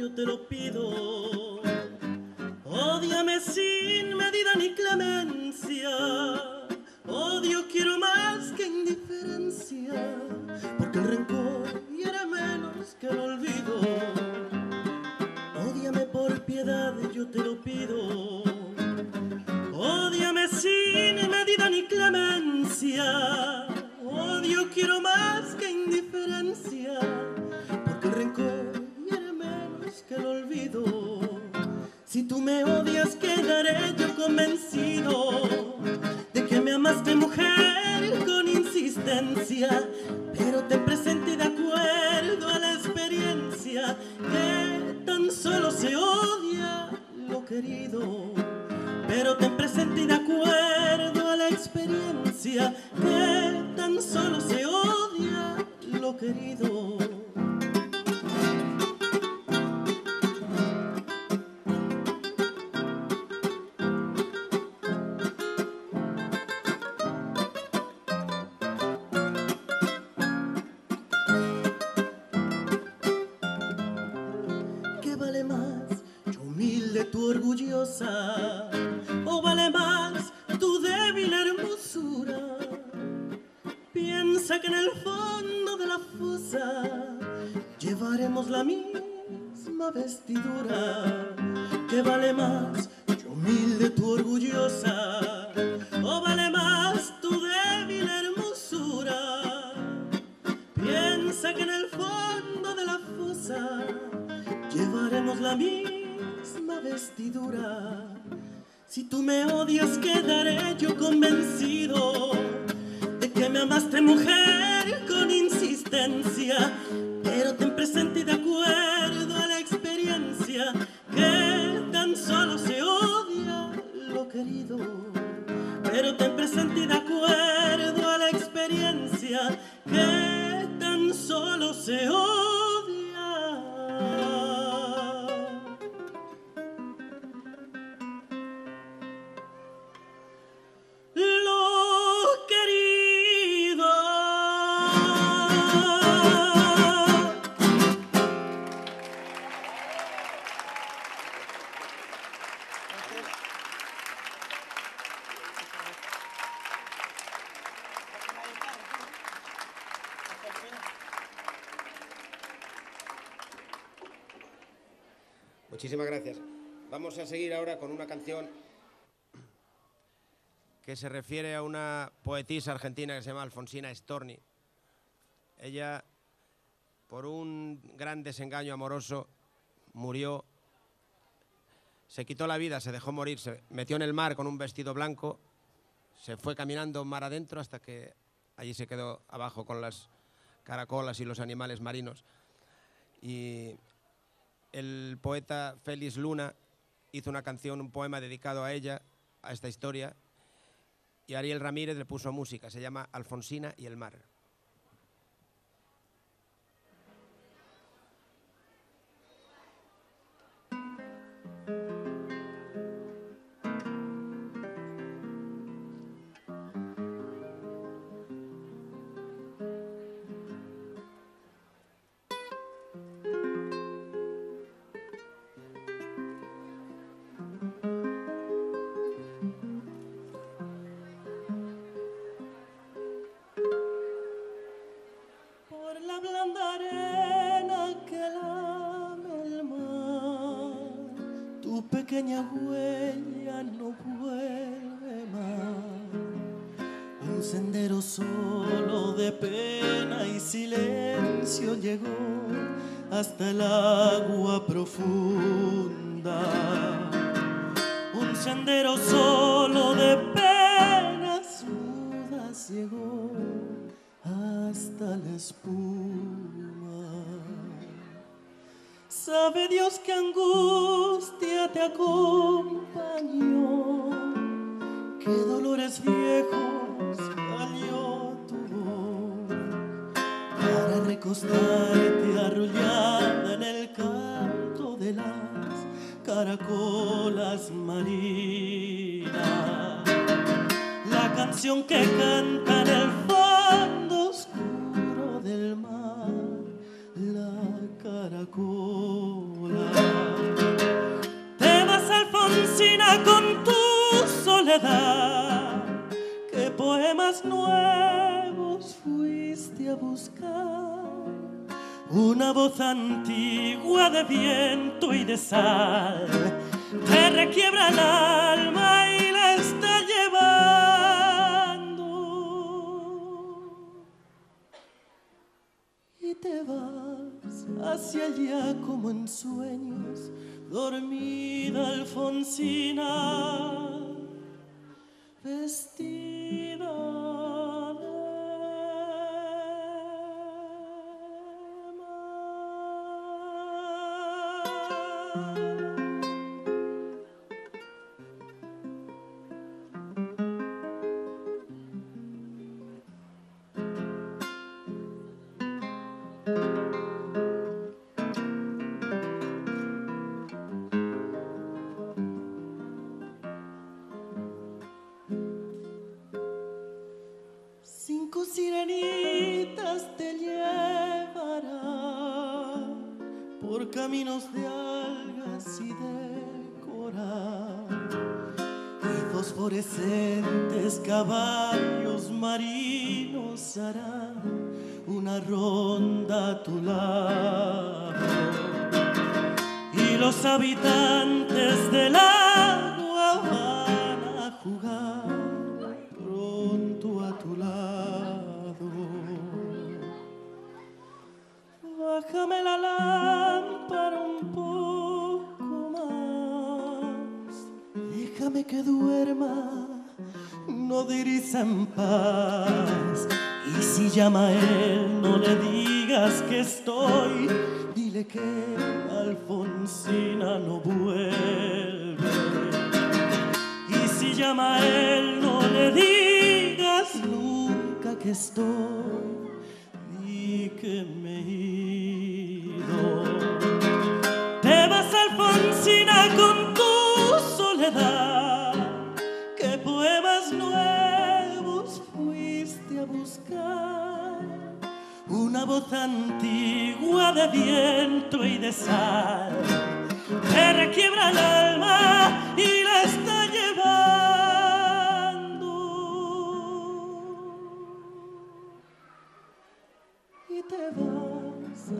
yo te lo pido. Pero ten presente y de acuerdo a la experiencia que tan solo se odia. A seguir ahora con una canción que se refiere a una poetisa argentina que se llama Alfonsina Storni. Ella, por un gran desengaño amoroso, murió, se quitó la vida, se dejó morir, se metió en el mar con un vestido blanco, se fue caminando mar adentro hasta que allí se quedó abajo con las caracolas y los animales marinos. Y el poeta Félix Luna hizo una canción, un poema dedicado a ella, a esta historia, y Ariel Ramírez le puso música, se llama Alfonsina y el mar. Pequeña huella no vuelve más. Un sendero solo de pena y silencio llegó hasta el agua profunda. Un sendero solo de penas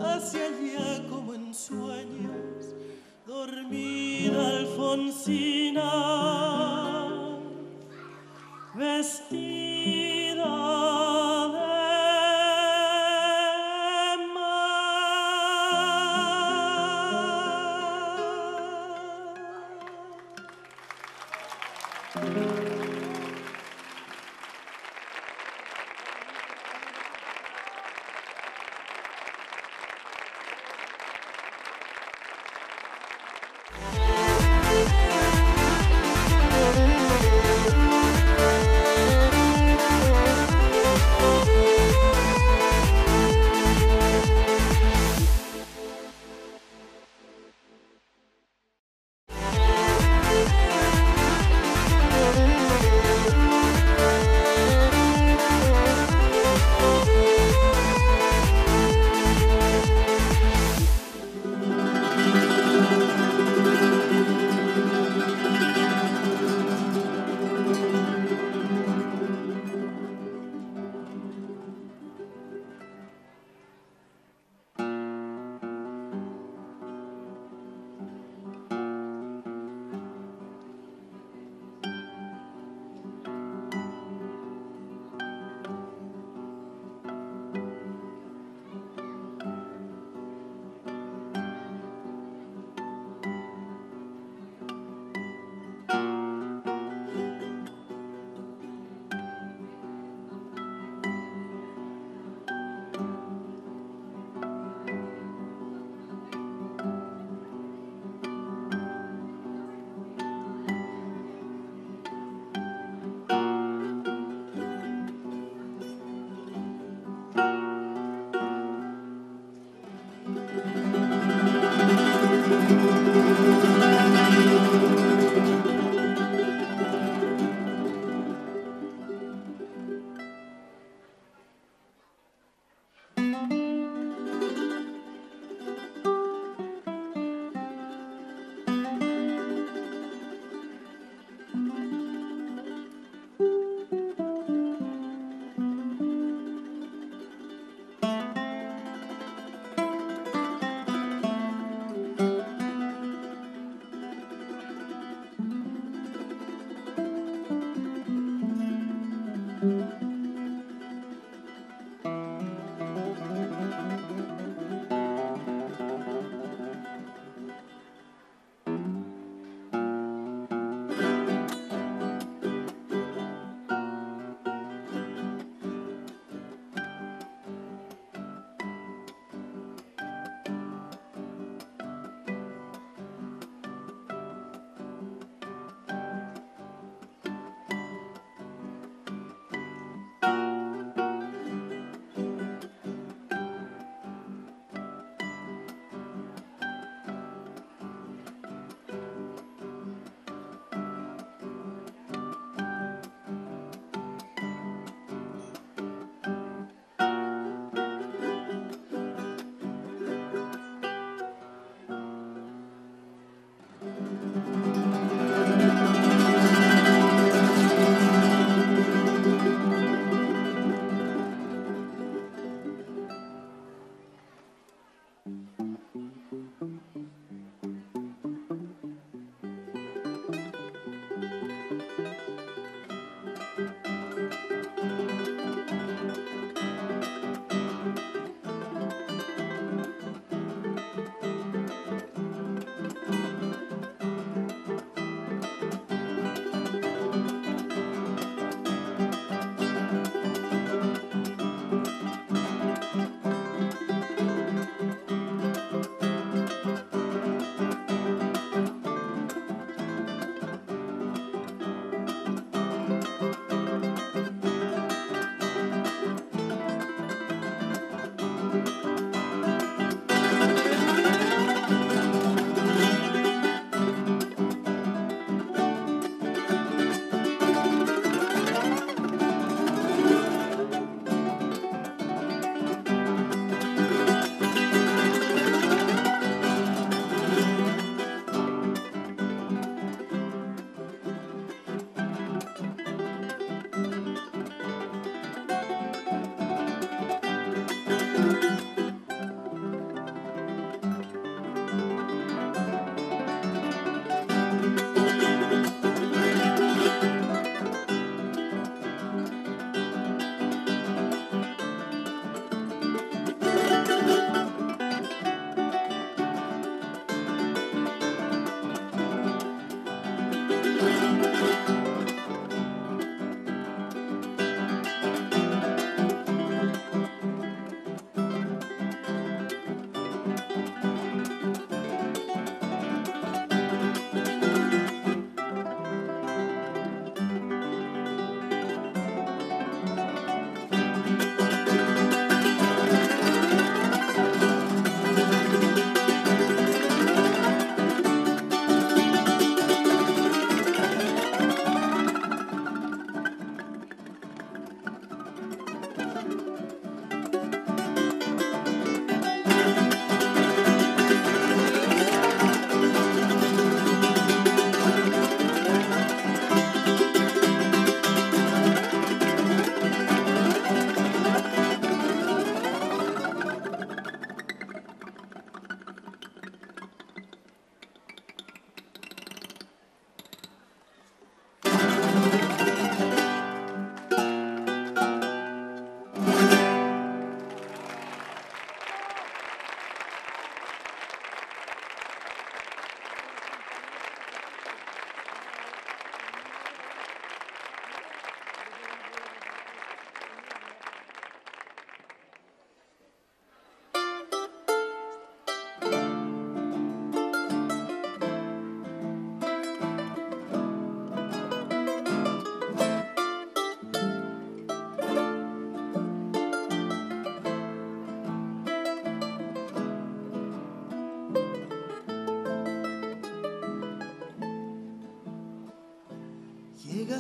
hacia allá como en sueños dormida Alfonsina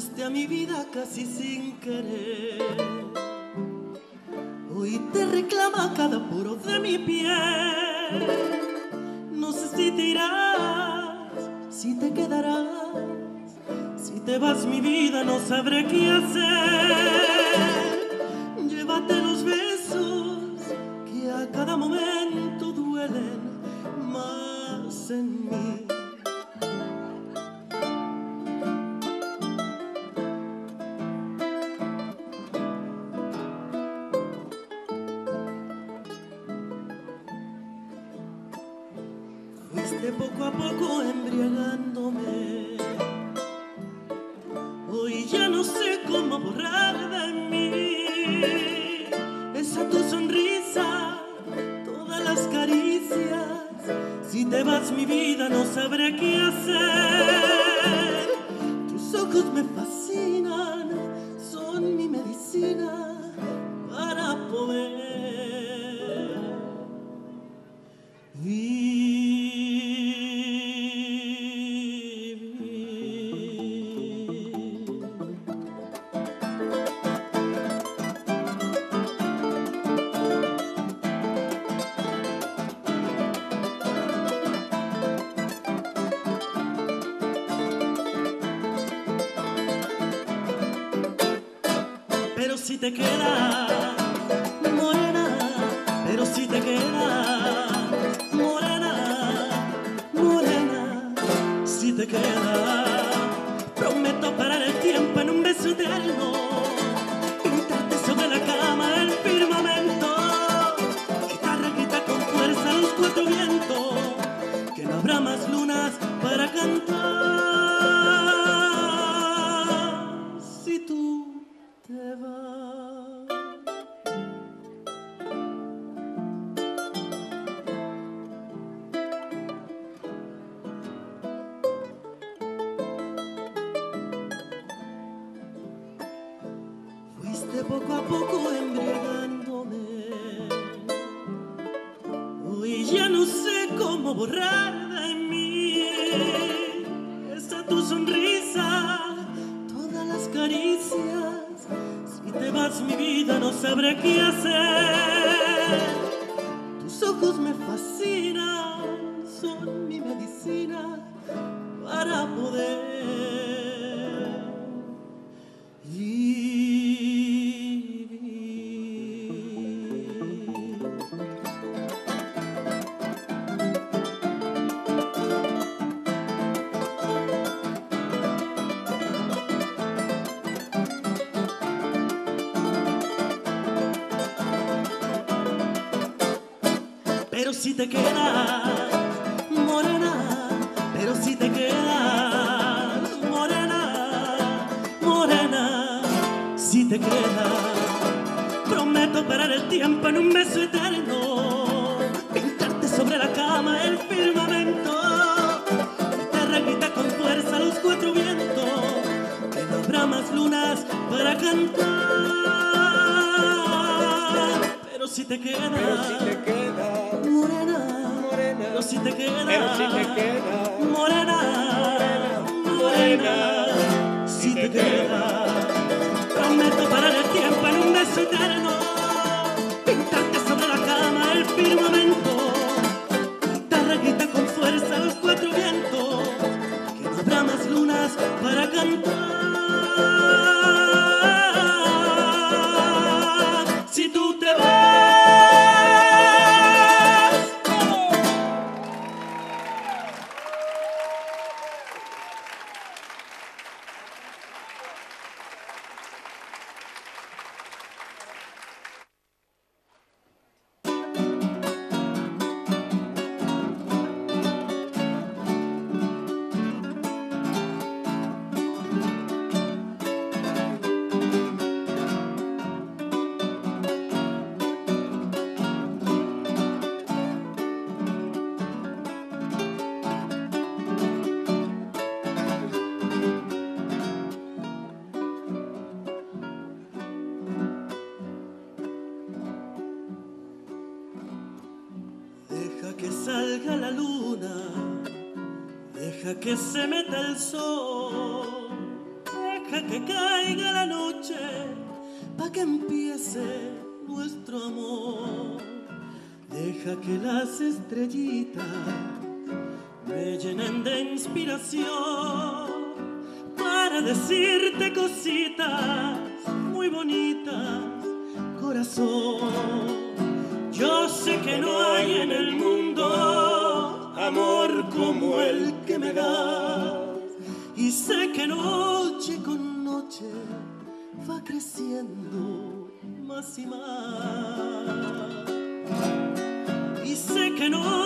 a mi vida casi sin querer. Hoy te reclama cada poro de mi piel. No sé si te irás, si te quedarás. Si te vas mi vida no sabré qué hacer. Llévate los besos que a cada momento duelen más en mí. cantar. si te queda. Prometo parar el tiempo en un beso eterno, pintarte sobre la cama el firmamento, te con fuerza los cuatro vientos, que no habrá más lunas para cantar. Más y. Y sé que noche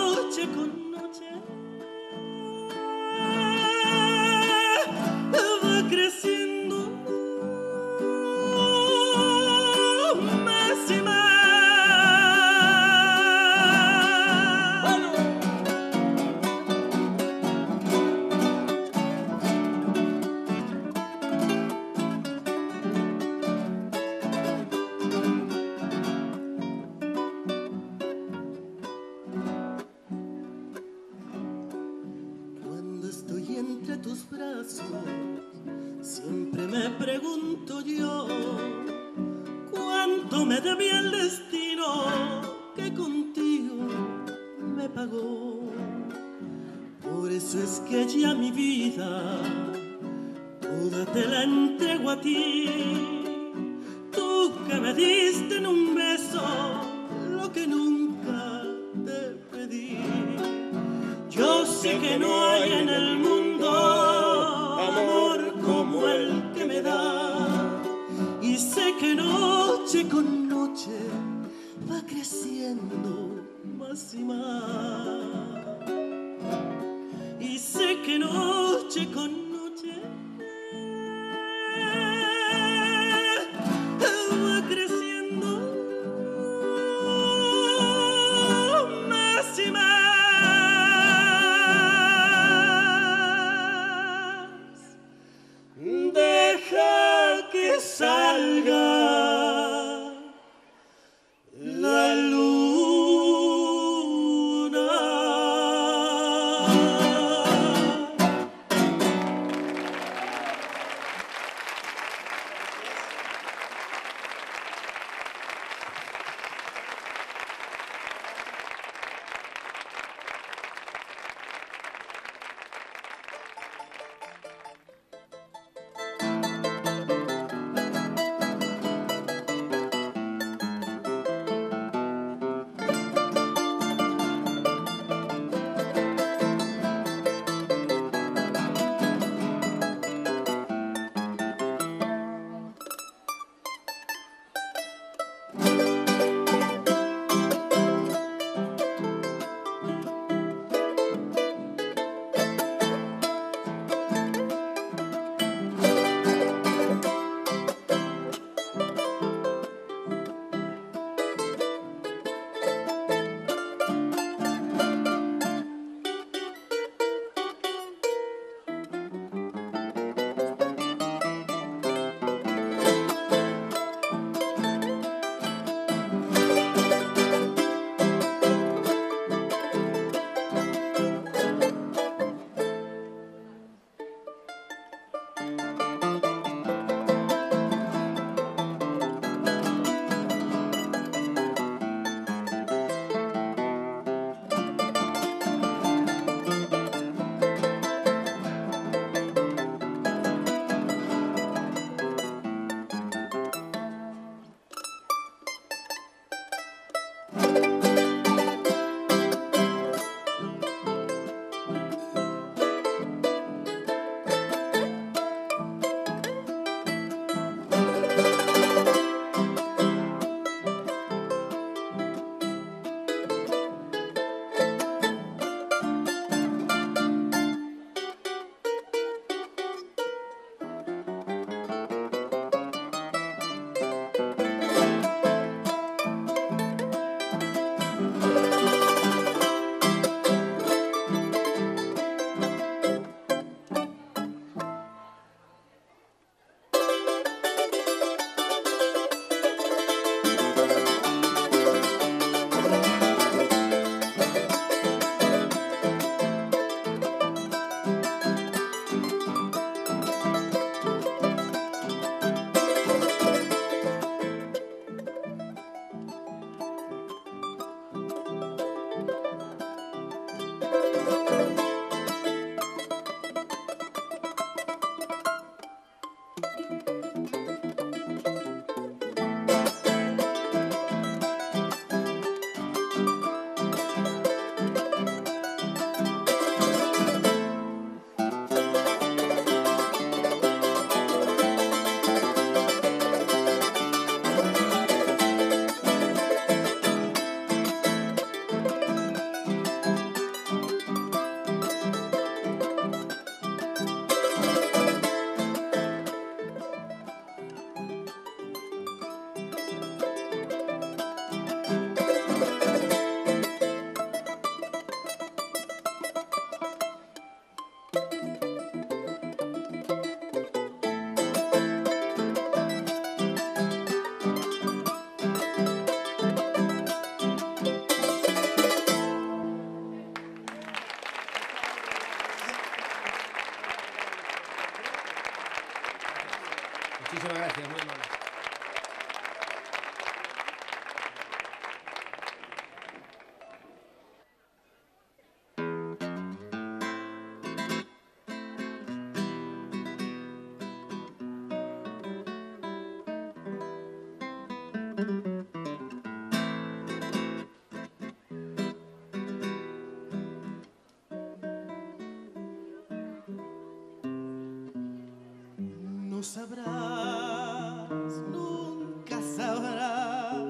nunca sabrás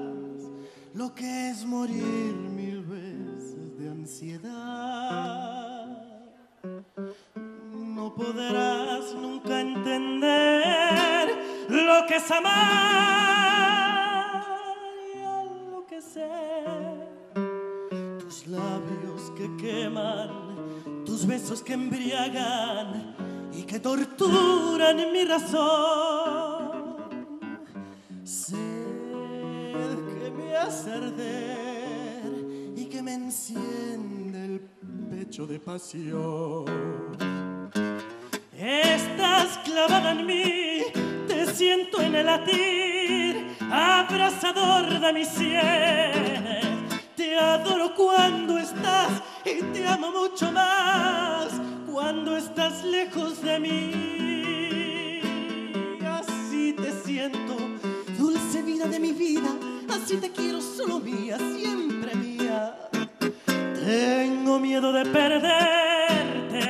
lo que es morir mil veces de ansiedad. No podrás nunca entender lo que es amar de pasión. Estás clavada en mí, te siento en el latir, abrazador de mis sienes. Te adoro cuando estás y te amo mucho más cuando estás lejos de mí. Así te siento, dulce vida de mi vida, así te quiero solo mía. Tengo miedo de perderte,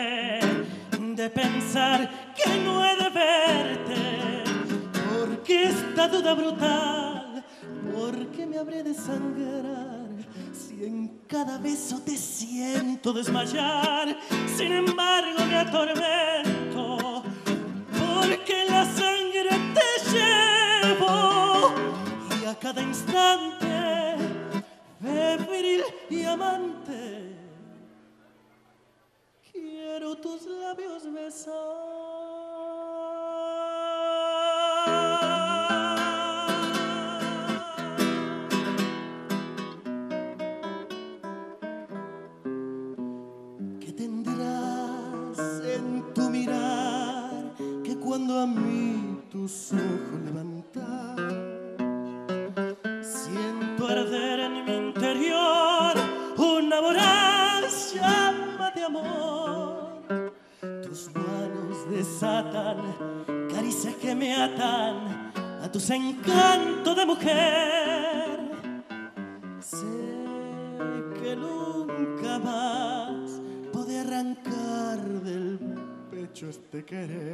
de pensar que no he de verte, porque esta duda brutal, porque me habré de sangrar. Si en cada beso te siento desmayar, sin embargo me atormento, porque la sangre te llevo y a cada instante, febril y amante, quiero tus labios besar. Querer.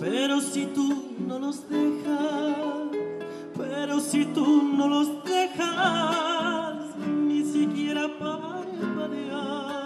Pero si tú no los dejas, pero si tú no los dejas, ni siquiera para parpadear.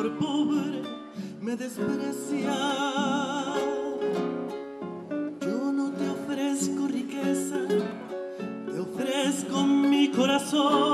amor pobre me desprecia. Yo no te ofrezco riqueza, te ofrezco mi corazón.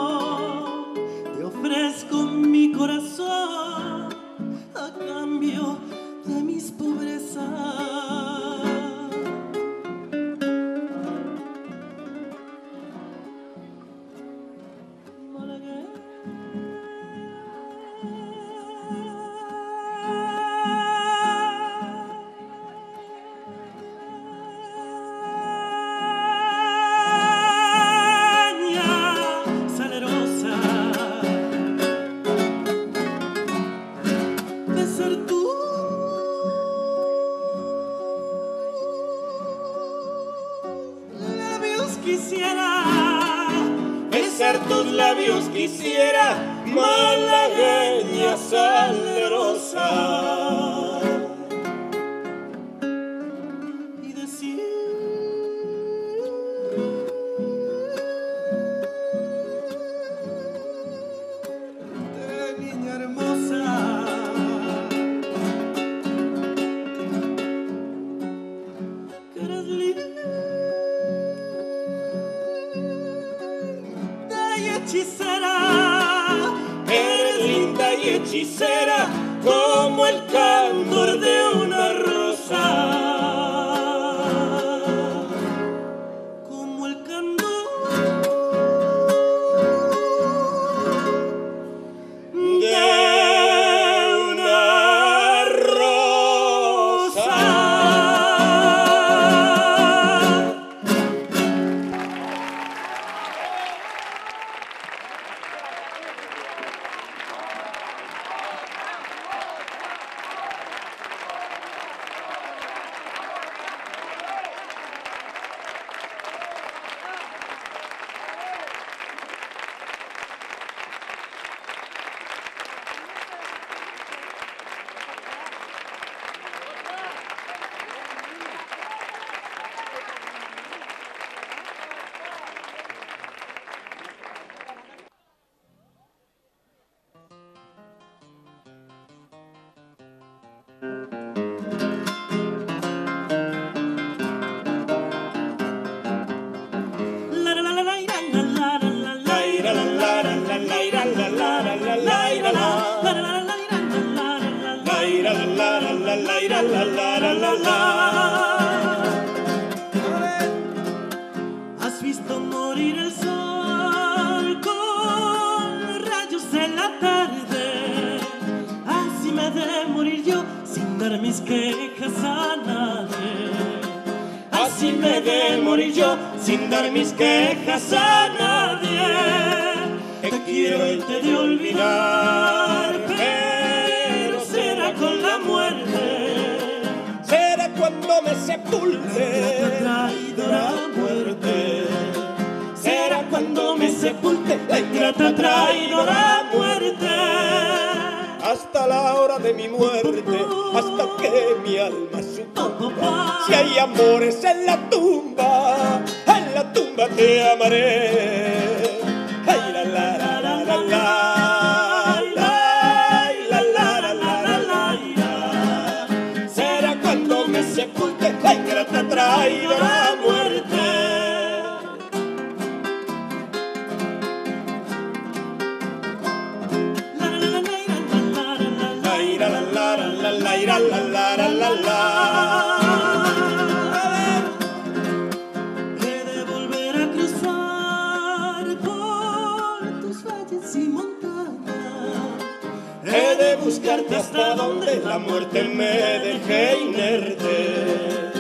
Buscarte hasta donde la muerte me deje inerte.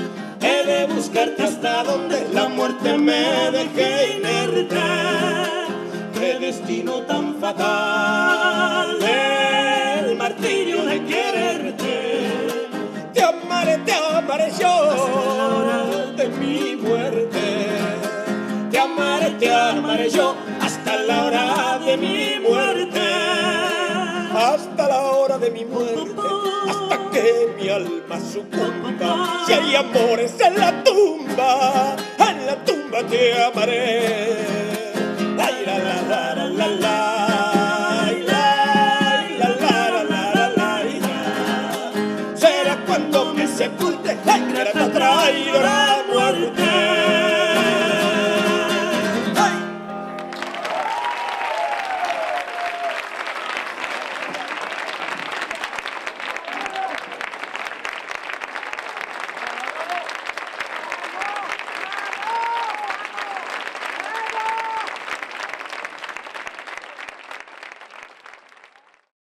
He de buscarte hasta donde la muerte me deje inerte. Qué destino tan fatal, el martirio de quererte. Te amaré, te amaré yo de mi muerte. Te amaré, te amaré yo hasta la hora de mi muerte muerte hasta que mi alma sucumba. Si hay amores en la tumba, en la tumba te amaré. Ay, la, la, la, la, la, la. Será cuando me sepulte la ingrata traidora.